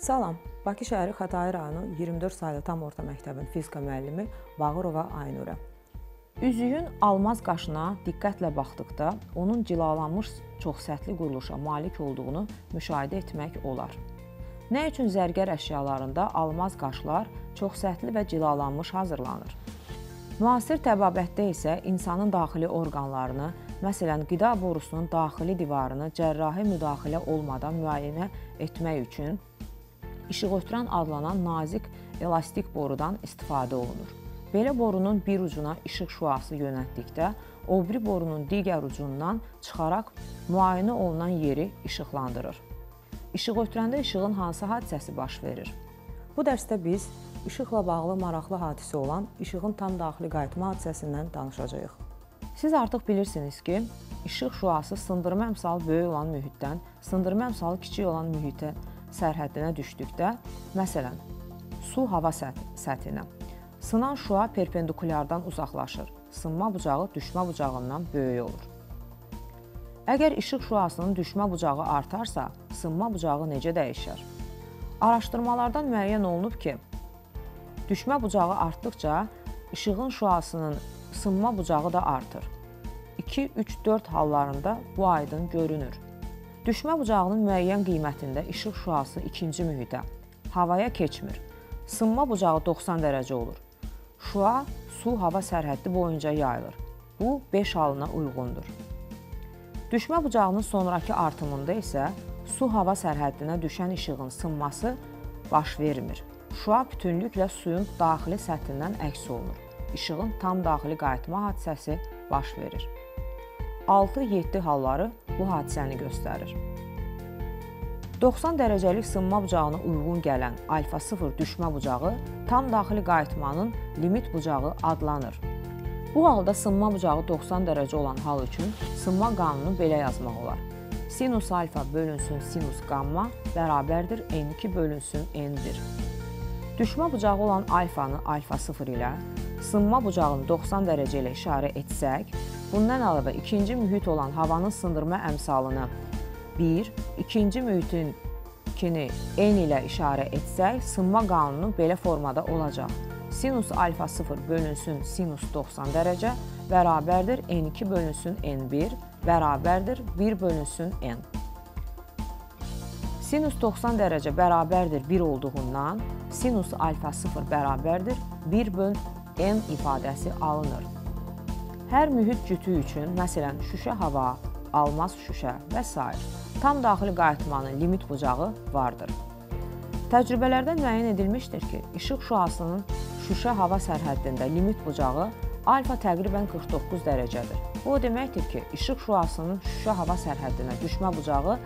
Salam, Bakı şəhəri Xətai rayonu 24 saylı tam orta məktəbin fizika müəllimi Bağırova Aynurə. Üzüyün almaz qaşına diqqətlə baxdıqda onun cilalanmış çoxsətli quruluşa malik olduğunu müşahidə etmək olar. Nə üçün zərgər əşyalarında almaz qaşlar çoxsətli və cilalanmış hazırlanır? Müasir təbabətdə isə insanın daxili orqanlarını, məsələn, qida borusunun daxili divarını cərrahi müdaxilə olmadan müayinə etmək üçün işıqötürən adlanan nazik elastik borudan istifadə olunur. Belə borunun bir ucuna işıq şüası yönəltdikdə, o biri borunun digər ucundan çıxaraq müayinə olunan yeri işıqlandırır. İşıq ötürəndə işığın hansı hadisəsi baş verir? Bu dərsdə biz işıqla bağlı maraqlı hadisə olan işığın tam daxili qayıtma hadisəsindən danışacağıq. Siz artıq bilirsiniz ki, işıq şüası sındırma əmsalı böyük olan mühitdən sındırma əmsalı kiçik olan mühitə sərhəddinə düşdükdə, məsələn, su hava səthinə sınan şüa perpendikulyardan uzaqlaşır. Sınma bucağı düşmə bucağından böyük olur. Əgər işıq şüasının düşmə bucağı artarsa, sınma bucağı necə dəyişər? Araşdırmalardan müəyyən olunub ki, düşmə bucağı artdıqca işığın şüasının sınma bucağı da artır. 2, 3, 4 hallarında bu aydın görünür. Düşmə bucağının müəyyən qiymətində işıq şüası ikinci mühitə, havaya keçmir. Sınma bucağı 90 dərəcə olur. Şua su-hava sərhəddi boyunca yayılır. Bu 5 halına uyğundur. Düşmə bucağının sonrakı artımında isə su-hava sərhəddinə düşən işığın sınması baş vermir. Şua bütünlüklə suyun daxili səthindən əks olunur. İşığın tam daxili qayıtma hadisəsi baş verir. 6-7 halları bu hadisəni göstərir. 90 dərəcəlik sınma bucağına uyğun gələn alfa 0 düşmə bucağı tam daxili qayıtmanın limit bucağı adlanır. Bu halda sınma bucağı 90 dərəcə olan hal üçün sınma qanunu belə yazmaq olar. Sinus alfa bölünsün sinus qamma bərabərdir n2 bölünsün n1. Düşmə bucağı olan alfanı alfa 0 ilə, sınma bucağını 90 dərəcə ilə işarə etsək, Bundan əlavə ikinci mühit olan havanın sındırma əmsalını 1, ikinci mühitin kini n ilə işarə etsək, sınma qanunu belə formada olacaq. Sinus alfa 0 bölünsün sinus 90 dərəcə bərabərdir n2 bölünsün n1 bərabərdir 1 bölünsün n. Sinus 90 dərəcə bərabərdir 1 olduğundan sinus alfa 0 bərabərdir 1 böl n ifadəsi alınır. Hər mühit cütü üçün, məsələn, şüşə hava, almaz şüşə və s. tam daxili qayıtmanın limit bucağı vardır. Təcrübələrdə müəyyən edilmişdir ki, işıq şüasının şüşə hava sərhəddində limit bucağı alfa təqribən 49 dərəcədir. Bu o deməkdir ki, işıq şüasının şüşə hava sərhəddinə düşmə bucağı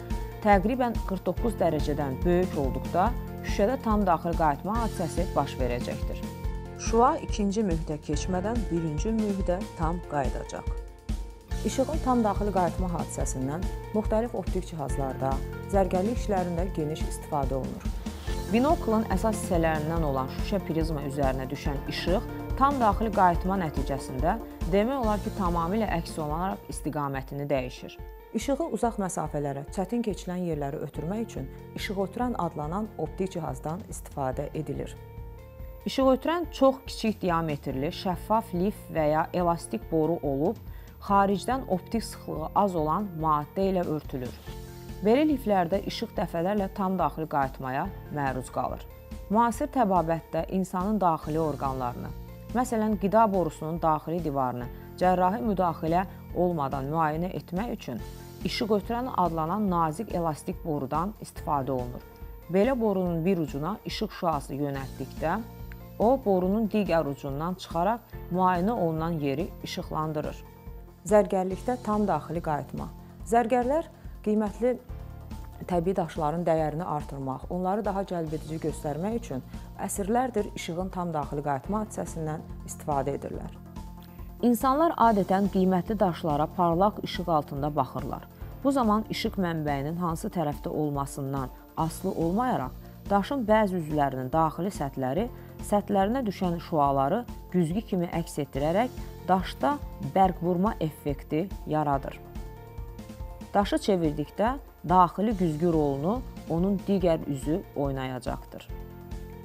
təqribən 49 dərəcədən böyük olduqda şüşədə tam daxili qayıtma hadisəsi baş verəcəkdir. Şua ikinci mühitə keçmədən birinci mühitə tam qayıdacaq. İşığın tam daxili qayıtma hadisəsindən müxtəlif optik cihazlarda, zərgərlik işlərində geniş istifadə olunur. Binoklın əsas hissələrindən olan şüşə prizma üzərinə düşən işıq tam daxili qayıtma nəticəsində demək olar ki, tamamilə əks olunaraq istiqamətini dəyişir. İşığı uzaq məsafələrə, çətin keçilən yerləri ötürmək üçün işıqötürən adlanan optik cihazdan istifadə edilir. İşıqötürən çox kiçik diametrli, şəffaf lif və ya elastik boru olub, xaricdən optik sıxlığı az olan maddə ilə örtülür. Belə liflərdə işıq dəfələrlə tam daxili qayıtmaya məruz qalır. Müasir təbabətdə insanın daxili orqanlarını, məsələn, qida borusunun daxili divarını cərrahi müdaxilə olmadan müayinə etmək üçün işıqötürən adlanan nazik elastik borudan istifadə olunur. Belə borunun bir ucuna işıq şüası yönəltdikdə O, borunun digər ucundan çıxaraq müayinə olunan yeri işıqlandırır. Zərgərlikdə tam daxili qayıtma. Zərgərlər qiymətli təbii daşların dəyərini artırmaq, onları daha cəlbedici göstərmək üçün əsrlərdir işığın tam daxili qayıtma hadisəsindən istifadə edirlər. İnsanlar adətən qiymətli daşlara parlaq işıq altında baxırlar. Bu zaman işıq mənbəyinin hansı tərəfdə olmasından asılı olmayaraq daşın bəzi üzvlərinin daxili səthləri səthlərinə düşən şüaları güzgü kimi əks etdirərək daşda bərq vurma effekti yaradır. Daşı çevirdikdə daxili güzgü rolunu onun digər üzü oynayacaqdır.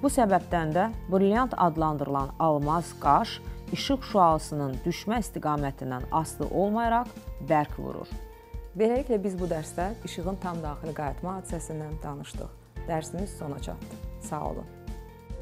Bu səbəbdən də brilliant adlandırılan almaz qaş işıq şüasının düşmə istiqamətindən asılı olmayaraq bərk vurur. Beləliklə biz bu dərsdə işığın tam daxili qayıtma hadisəsindən danışdıq. Dərsimiz sona çatdı. Sağ olun.